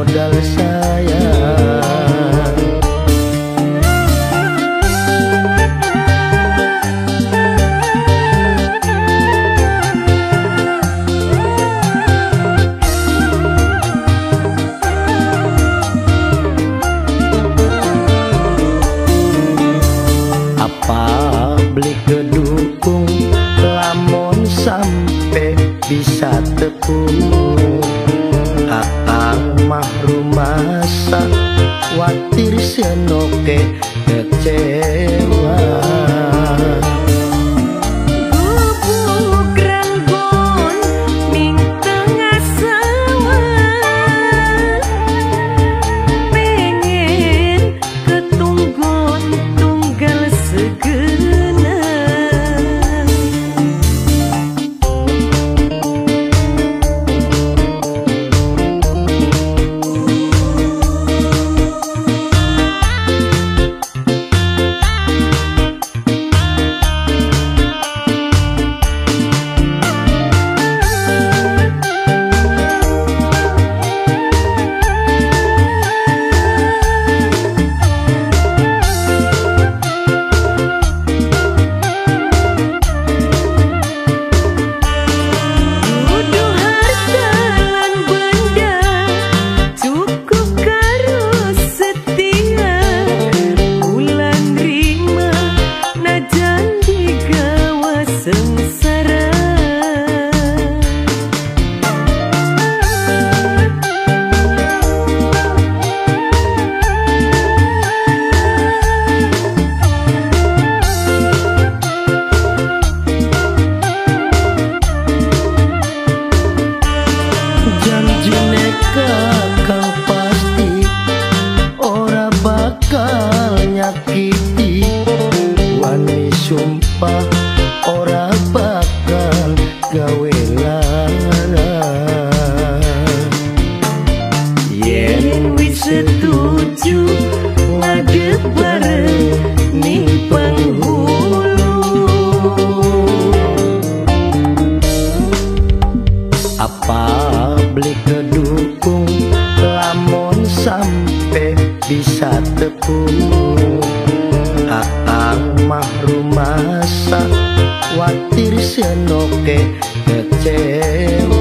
modal saya. Apa beli gedukung Lamun sampai bisa tepung apa mah rumah watir senoke kecewa. bakal nyakit sisa tepung Aang mah rumah sak Watir senoke kecewa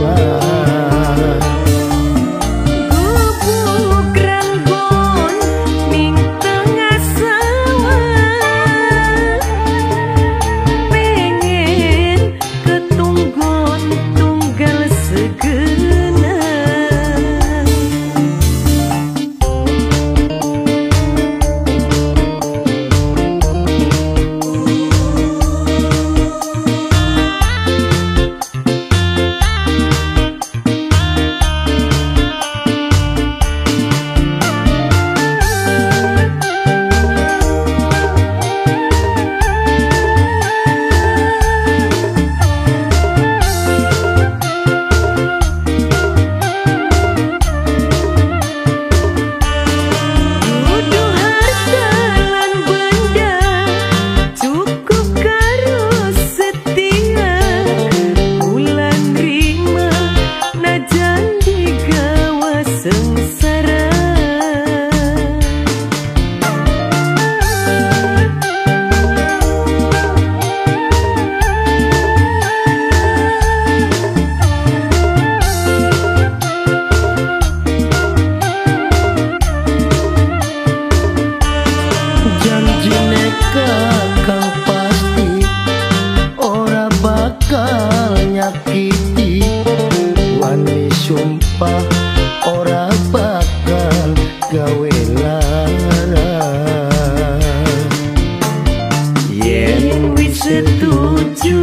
setuju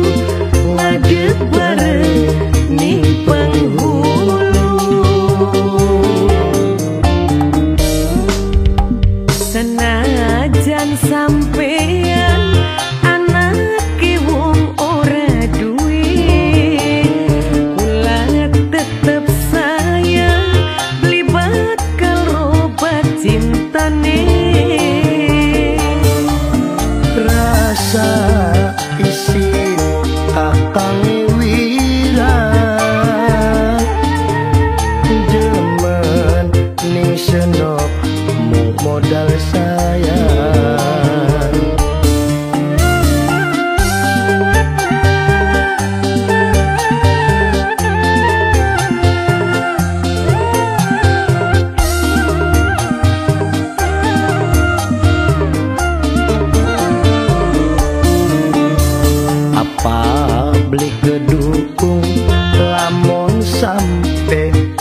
ngadep bareng ning penghulu. Senajan sampai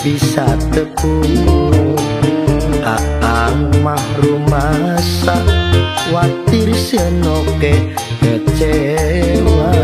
bisa tepung. Aang mahrum masa watir senoke kecewa